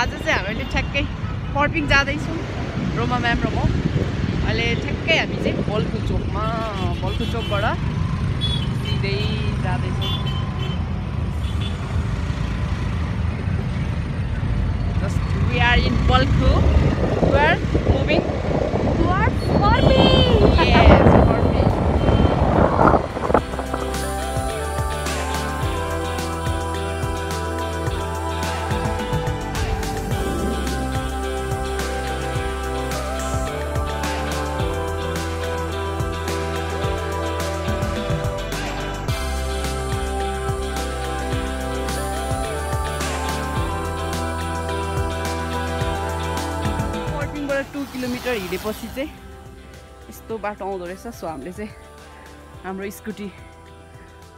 आज चाहिँ हामीले ठ्याक्कै पर्पिङ जाँदैछौँ। रोमा म्याम र म। अहिले ठ्याक्कै हामी चाहिँ बल्कु चोकमा बल्कु चोकबाट सिधै जाँदैछौँ। Just we are in Balku. Two kilometre हिँडेपछि चाहिँ यस्तो बाटो आउँदो रहेछ सो हामीले चाहिँ हाम्रो स्कुटी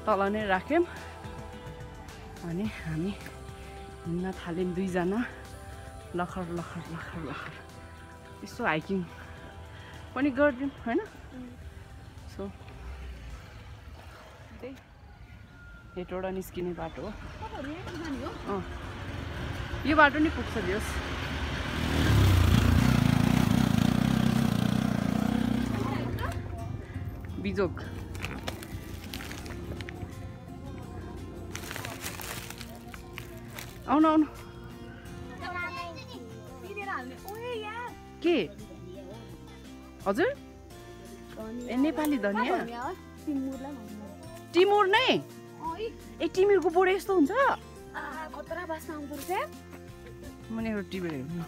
तल नै राख्यौँ अनि हामी हिँड्न थाल्यौँ दुईजना लखर लखर लखर लखर यसो हाइकिङ पनि गरिदिउँ होइन सो त्यही हेटौँडा निस्किने बाटो हो यो बाटो नि पुग्छ दियोस् बिजोग आउनु आउनु के हजुर ए नेपाली धनिया टिमुर नै ए टिमुरको बोडे यस्तो हुन्छ? मैले एउटा टिमुर हेर्नु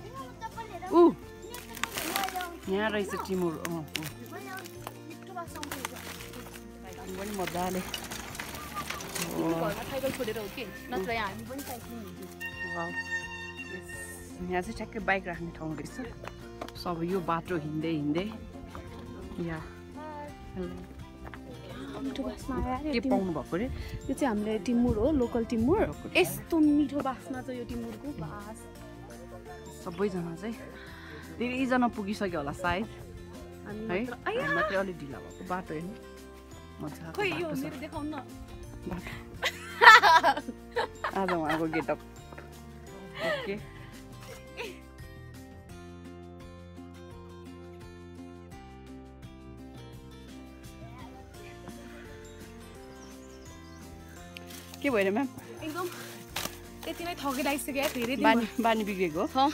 ऊ यहाँ रहेछ टिमुर अँ। ऊ साइक्लिङ पनि मजाले वाउ। यस, यहाँ चाहिँ ठ्याक्कै बाइक राख्ने ठाउँ रहेछ सो अब यो बाटो हिँड्दै हिँड्दै या के पाउनु भएको अरे यो चाहिँ हामीले टिमुर हो लोकल टिमुर यस्तो मिठो बास्ना छ यो टिमुरको बास सबैजना चाहिँ धेरैजना पुगिसक्यो होला सायद हामी है मात्र- अलिक ढिला भएको बाटो हेर्नु मजाको खोइ यो। मेरो देखाउनु आज उहाँको गेटअप ओके के भएर म्याम एकदम यति नै थकिरहेको धेरै बानी बानी बिग्रेको हो।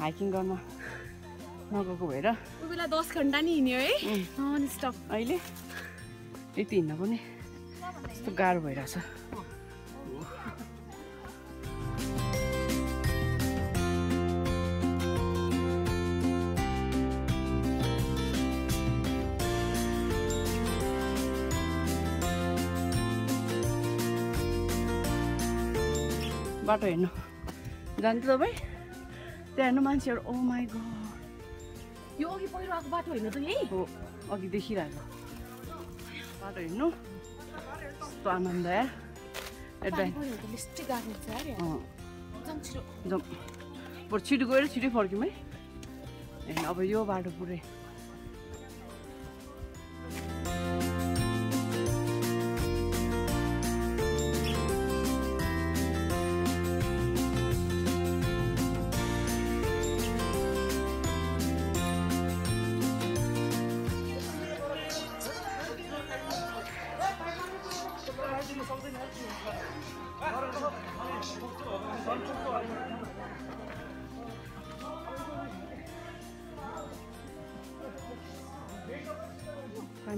हाइकिङ गर्न नगएको भएर। कोही बेला दस घन्टा नि हिँड्यो है। उम्, नन स्टप अहिले यति हिँड्न पनि यस्तो गाह्रो भइरहेछ। बाटो हेर्नु। जान्छ तपाईँ? त्यहाँ हेर्नु मान्छेहरू ओ माई गड यो अघि पहिरो आएको बाटो होइन त यही हो अघि देखिरहेको बाटो हिँड्नु कस्तो आनन्द या छिटो गएर छिटै फर्क्यौँ है ए अब यो बाटो पुरै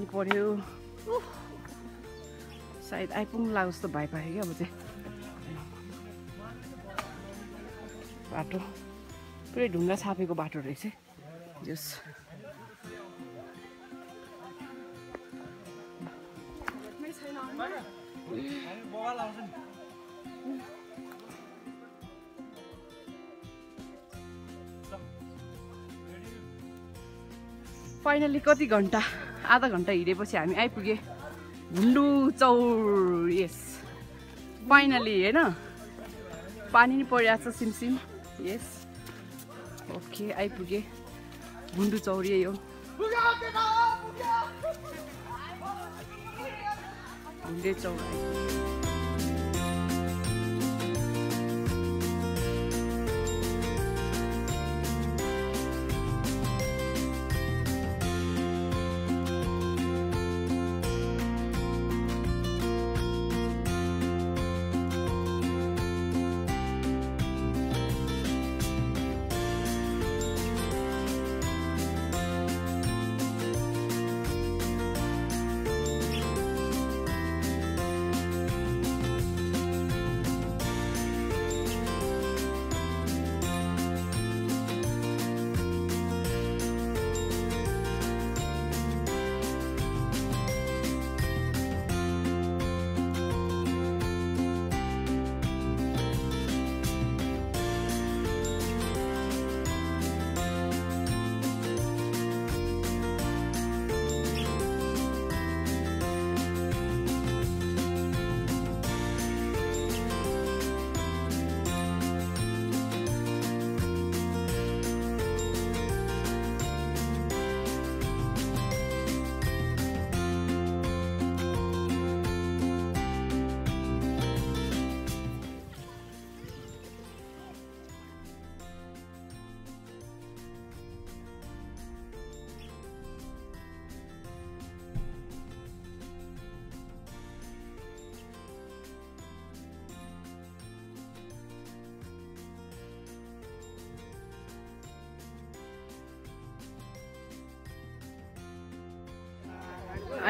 पानी पऱ्यो सायद आइपुग्नु लाग्यो जस्तो भइपायो क्या अब चाहिँ बाटो। पुरै ढुङ्गा छापेको बाटो रहेछ जस फाइनली कति घन्टा? आधा घन्टा हिँडेपछि हामी आइपुगे। भुन्डु चौर यस फाइनली होइन? पानी नि परिरहेको छ सिमसिम। यस ओके आइपुगे। भुन्डु चौर यही हो। भुन्डे चौर।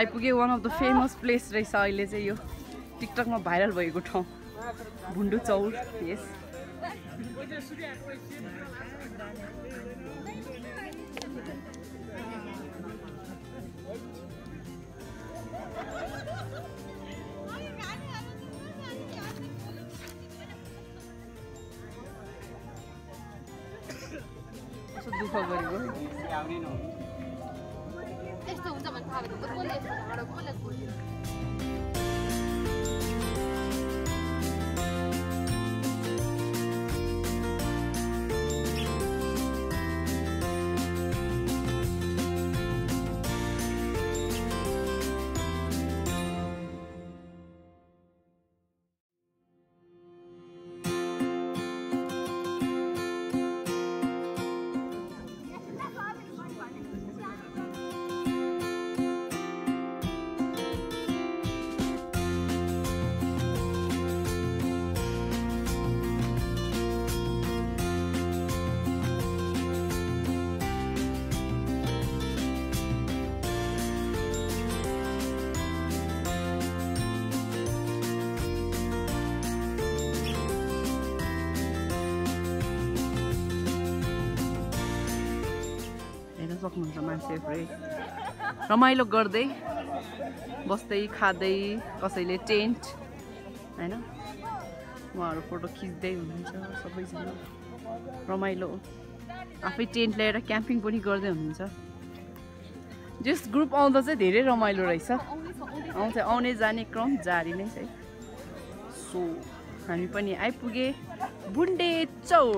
आइपुग्यो one of the famous place रहेछ अहिले चाहिँ यो। टिकटकमा भाइरल भएको ठाउँ। भुन्डु चौर यस दुःख गरेको? 不过来，不过来，过来。सक्नुहुन्छ मान्छेहरू रमाइलो गर्दै बस्दै खाँदै कसैले टेन्ट होइन? उहाँहरू फोटो खिच्दै हुनुहुन्छ सबैजना। रमाइलो। आफै टेन्ट ल्याएर क्याम्पिङ पनि गर्दै हुनुहुन्छ। जस ग्रुप आउँदा चाहिँ धेरै रमाइलो रहेछ। आउँछ आउने जाने क्रम जारी नै छ सो हामी पनि आइपुगे बुन्डे चौर।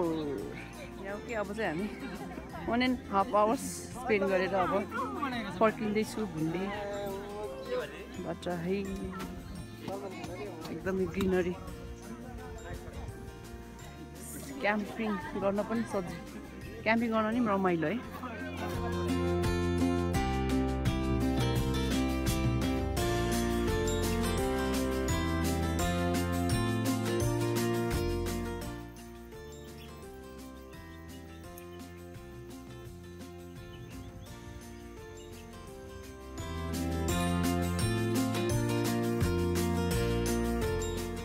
के अब चाहिँ हामी one and half hours spend गरेर अब फर्किँदैछु भुन्डेबाट है एकदमै ग्रिनरी। क्याम्पिङ गर्न पनि सजिलो क्याम्पिङ गर्न पनि रमाइलो है।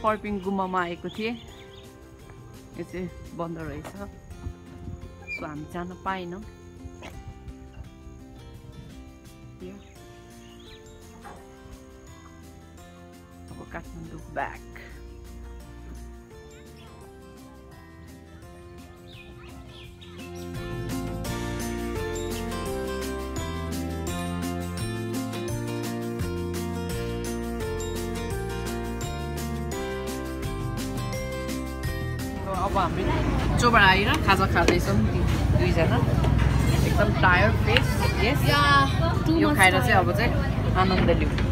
फर्पिङ गुम्बामा आएको थिएँ। यो चाहिँ बन्द रहेछ। सो हामी जान पाएनौँ। अब काठमाडौँ ब्याक अब हामी चोबाट आएर खाजा खाँदैछौँ दुईजना। एकदम टायर्ड फेस यस यो खाएर चाहिँ अब चाहिँ आनन्द लिउँ